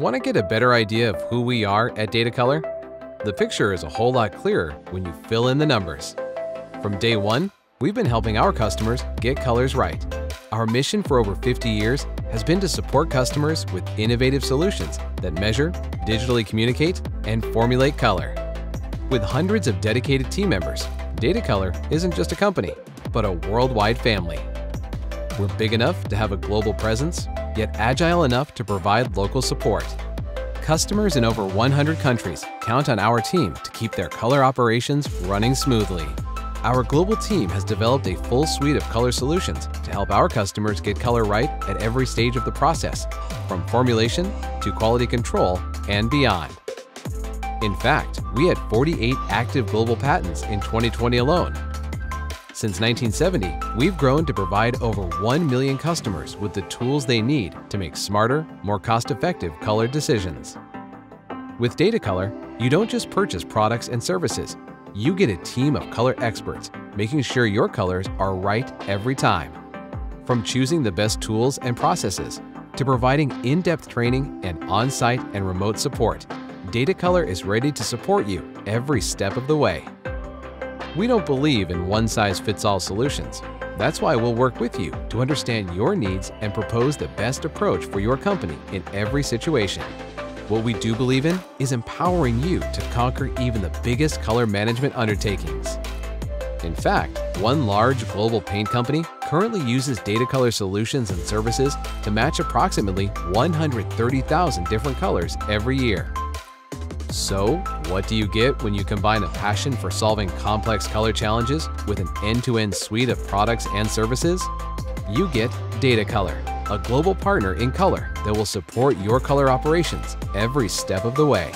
Want to get a better idea of who we are at Datacolor? The picture is a whole lot clearer when you fill in the numbers. From day one, we've been helping our customers get colors right. Our mission for over 50 years has been to support customers with innovative solutions that measure, digitally communicate, and formulate color. With hundreds of dedicated team members, Datacolor isn't just a company, but a worldwide family. We're big enough to have a global presence, yet agile enough to provide local support. Customers in over 100 countries count on our team to keep their color operations running smoothly. Our global team has developed a full suite of color solutions to help our customers get color right at every stage of the process, from formulation to quality control and beyond. In fact, we had 48 active global patents in 2020 alone. Since 1970, we've grown to provide over 1 million customers with the tools they need to make smarter, more cost-effective color decisions. With Datacolor, you don't just purchase products and services, you get a team of color experts making sure your colors are right every time. From choosing the best tools and processes to providing in-depth training and on-site and remote support, Datacolor is ready to support you every step of the way. We don't believe in one-size-fits-all solutions. That's why we'll work with you to understand your needs and propose the best approach for your company in every situation. What we do believe in is empowering you to conquer even the biggest color management undertakings. In fact, one large global paint company currently uses Datacolor solutions and services to match approximately 130,000 different colors every year. So, what do you get when you combine a passion for solving complex color challenges with an end-to-end -end suite of products and services? You get Datacolor a global partner in color that will support your color operations every step of the way.